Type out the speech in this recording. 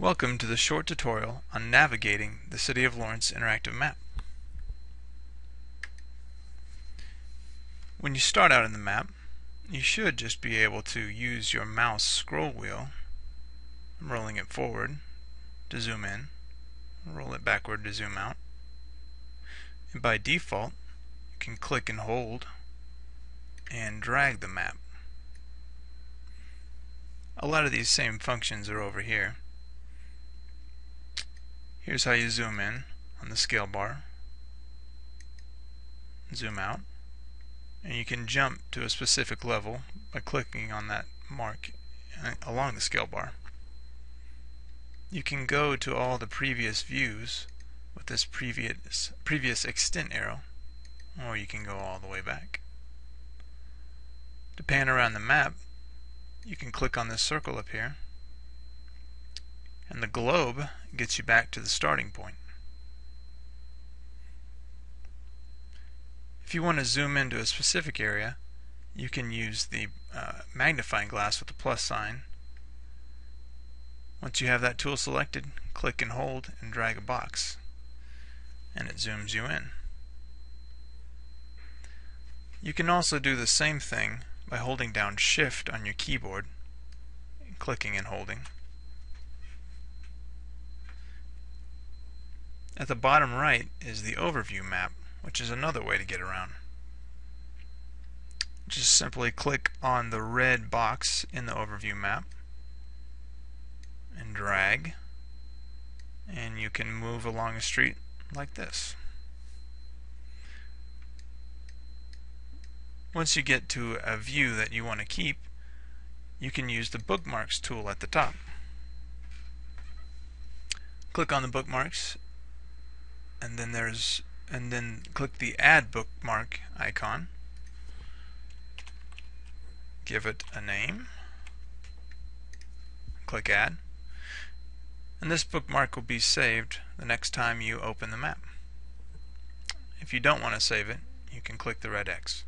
Welcome to the short tutorial on navigating the City of Lawrence interactive map. When you start out in the map, you should just be able to use your mouse scroll wheel, rolling it forward to zoom in, roll it backward to zoom out. And by default, you can click and hold and drag the map. A lot of these same functions are over here. Here's how you zoom in on the scale bar. Zoom out. And you can jump to a specific level by clicking on that mark uh, along the scale bar. You can go to all the previous views with this previous previous extent arrow or you can go all the way back. To pan around the map you can click on this circle up here and the globe gets you back to the starting point. If you want to zoom into a specific area, you can use the uh, magnifying glass with the plus sign. Once you have that tool selected, click and hold and drag a box, and it zooms you in. You can also do the same thing by holding down Shift on your keyboard, clicking and holding. At the bottom right is the overview map, which is another way to get around. Just simply click on the red box in the overview map and drag and you can move along a street like this. Once you get to a view that you want to keep, you can use the bookmarks tool at the top. Click on the bookmarks and then there's and then click the add bookmark icon. Give it a name. Click add. And this bookmark will be saved the next time you open the map. If you don't want to save it you can click the red X